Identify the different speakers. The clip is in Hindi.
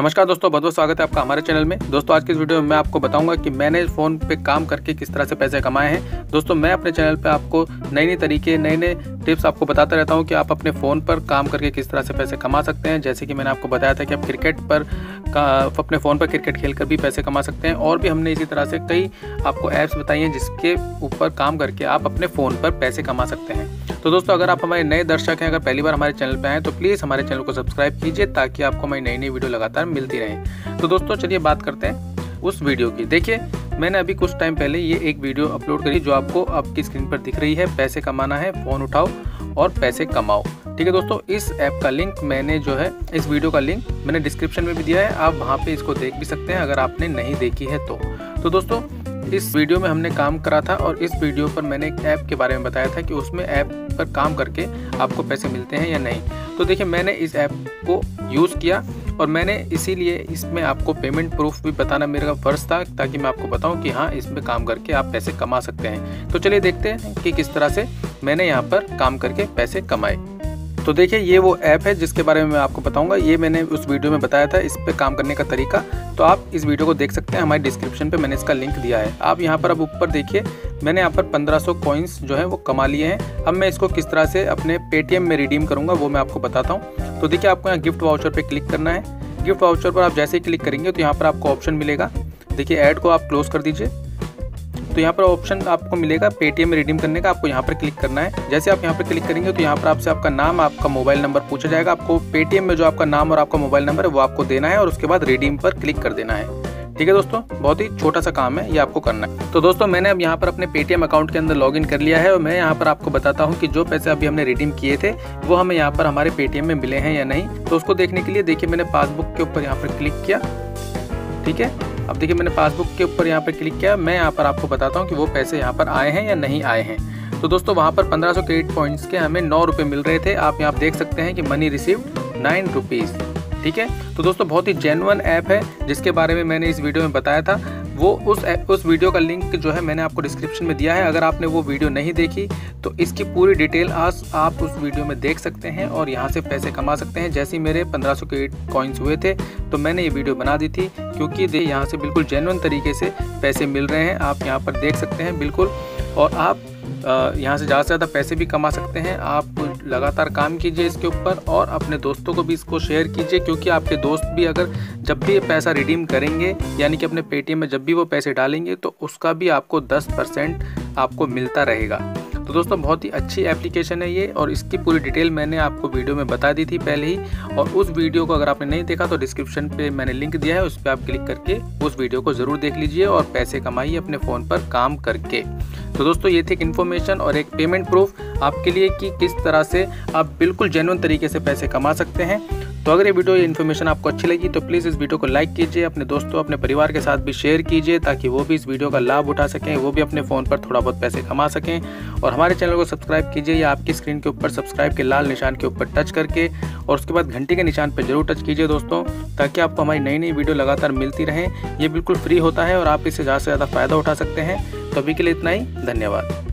Speaker 1: नमस्कार दोस्तों बहुत बहुत स्वागत है आपका हमारे चैनल में। दोस्तों, आज की इस वीडियो में मैं आपको बताऊँगा कि मैंने फ़ोन पे काम करके किस तरह से पैसे कमाए हैं। दोस्तों, मैं अपने चैनल पे आपको नई नई तरीके नए नए टिप्स आपको बताता रहता हूँ कि आप अपने फ़ोन पर काम करके किस तरह से पैसे कमा सकते हैं। जैसे कि मैंने आपको बताया था कि आप क्रिकेट पर अपने फ़ोन पर क्रिकेट खेल कर भी पैसे कमा सकते हैं। और भी हमने इसी तरह से कई आपको ऐप्स बताई हैं जिसके ऊपर काम करके आप अपने फ़ोन पर पैसे कमा सकते हैं। तो दोस्तों, अगर आप हमारे नए दर्शक हैं, अगर पहली बार हमारे चैनल पर आए तो प्लीज़ हमारे चैनल को सब्सक्राइब कीजिए ताकि आपको हमारी नई नई वीडियो लगातार मिलती रहे। तो दोस्तों, चलिए बात करते हैं उस वीडियो की। देखिए, मैंने अभी कुछ टाइम पहले ये एक वीडियो अपलोड करी जो आपको आपकी स्क्रीन पर दिख रही है। पैसे कमाना है फ़ोन उठाओ और पैसे कमाओ। ठीक है दोस्तों, इस ऐप का लिंक मैंने जो है, इस वीडियो का लिंक मैंने डिस्क्रिप्शन में भी दिया है। आप वहाँ पे इसको देख भी सकते हैं, अगर आपने नहीं देखी है तो। तो दोस्तों इस वीडियो में हमने काम करा था और इस वीडियो पर मैंने एक ऐप के बारे में बताया था कि उसमें ऐप पर काम करके आपको पैसे मिलते हैं या नहीं। तो देखिए, मैंने इस ऐप को यूज़ किया और मैंने इसीलिए इसमें आपको पेमेंट प्रूफ भी बताना मेरा फ़र्ज़ था ताकि मैं आपको बताऊँ कि हाँ इसमें काम करके आप पैसे कमा सकते हैं। तो चलिए देखते हैं कि किस तरह से मैंने यहाँ पर काम करके पैसे कमाए। तो देखिए, ये वो ऐप है जिसके बारे में मैं आपको बताऊँगा। ये मैंने उस वीडियो में बताया था, इस पर काम करने का तरीका। तो आप इस वीडियो को देख सकते हैं, हमारे डिस्क्रिप्शन पे मैंने इसका लिंक दिया है। आप यहाँ पर अब ऊपर देखिए, मैंने यहाँ पर 1500 सौ कॉइन्स जो है वो कमा लिए हैं। अब मैं इसको किस तरह से अपने पेटीएम में रिडीम करूँगा, वो मैं आपको बताता हूँ। तो देखिए, आपको यहाँ गिफ्ट वाउचर पर क्लिक करना है। गिफ्ट वाउचर पर आप जैसे ही क्लिक करेंगे तो यहाँ पर आपको ऑप्शन मिलेगा। देखिए ऐड को आप क्लोज कर दीजिए। तो यहाँ पर ऑप्शन आपको मिलेगा पेटीएम रिडीम करने का, आपको यहाँ पर क्लिक करना है। जैसे आप यहाँ पर क्लिक करेंगे तो यहाँ पर आपसे आपका नाम, आपका मोबाइल नंबर पूछा जाएगा। आपको पेटीएम में जो आपका नाम और आपका मोबाइल नंबर है, वो आपको देना है और उसके बाद रिडीम पर क्लिक कर देना है। ठीक है दोस्तों? बहुत ही छोटा सा काम है, ये आपको करना है। तो दोस्तों, मैंने अब यहाँ पर अपने पेटीएम अकाउंट के अंदर लॉगिन कर लिया है और मैं यहाँ पर आपको बताता हूँ कि जो पैसे अभी हमने रिडीम किए थे, वो हमें यहाँ पर हमारे पेटीएम में मिले हैं या नहीं। तो उसको देखने के लिए देखिए, मैंने पासबुक के ऊपर यहाँ पर क्लिक किया। ठीक है? अब देखिए, मैंने पासबुक के ऊपर यहाँ पर क्लिक किया। मैं यहाँ पर आपको बताता हूँ कि वो पैसे यहाँ पर आए हैं या नहीं आए हैं। तो दोस्तों, वहाँ पर 1500 क्रेडिट पॉइंट्स के हमें नौ रुपये मिल रहे थे। आप यहाँ देख सकते हैं कि मनी रिसीव नाइन रुपीज़। ठीक है? तो दोस्तों, बहुत ही जेनवन ऐप है, जिसके बारे में मैंने इस वीडियो में बताया था। वो उस उस वीडियो का लिंक जो है मैंने आपको डिस्क्रिप्शन में दिया है। अगर आपने वो वीडियो नहीं देखी तो इसकी पूरी डिटेल आज आप उस वीडियो में देख सकते हैं और यहाँ से पैसे कमा सकते हैं। जैसे मेरे 1500 के कॉइन्स हुए थे तो मैंने ये वीडियो बना दी थी, क्योंकि यहाँ से बिल्कुल जेनवन तरीके से पैसे मिल रहे हैं। आप यहाँ पर देख सकते हैं बिल्कुल। और आप यहाँ से ज़्यादा से ज़्यादा पैसे भी कमा सकते हैं। आप लगातार काम कीजिए इसके ऊपर और अपने दोस्तों को भी इसको शेयर कीजिए, क्योंकि आपके दोस्त भी अगर जब भी पैसा रिडीम करेंगे, यानी कि अपने पेटीएम में जब भी वो पैसे डालेंगे तो उसका भी आपको 10 परसेंट आपको मिलता रहेगा। तो दोस्तों, बहुत ही अच्छी एप्लीकेशन है ये, और इसकी पूरी डिटेल मैंने आपको वीडियो में बता दी थी पहले ही। और उस वीडियो को अगर आपने नहीं देखा तो डिस्क्रिप्शन पे मैंने लिंक दिया है, उस पर आप क्लिक करके उस वीडियो को ज़रूर देख लीजिए और पैसे कमाइए अपने फ़ोन पर काम करके। तो दोस्तों, ये थी एक इन्फॉर्मेशन और एक पेमेंट प्रूफ आपके लिए कि किस तरह से आप बिल्कुल जेनुअन तरीके से पैसे कमा सकते हैं। तो अगर ये वीडियो ये इन्फॉर्मेशन आपको अच्छी लगी तो प्लीज़ इस वीडियो को लाइक कीजिए, अपने दोस्तों, अपने परिवार के साथ भी शेयर कीजिए, ताकि वो भी इस वीडियो का लाभ उठा सकें, वो भी अपने फ़ोन पर थोड़ा बहुत पैसे कमा सकें। और हमारे चैनल को सब्सक्राइब कीजिए या आपकी स्क्रीन के ऊपर सब्सक्राइब के लाल निशान के ऊपर टच करके, और उसके बाद घंटी के निशान पर ज़रूर टच कीजिए दोस्तों, ताकि आपको हमारी नई नई वीडियो लगातार मिलती रहें। ये बिल्कुल फ्री होता है और आप इससे ज़्यादा से ज़्यादा फ़ायदा उठा सकते हैं। तो अभी के लिए इतना ही धन्यवाद।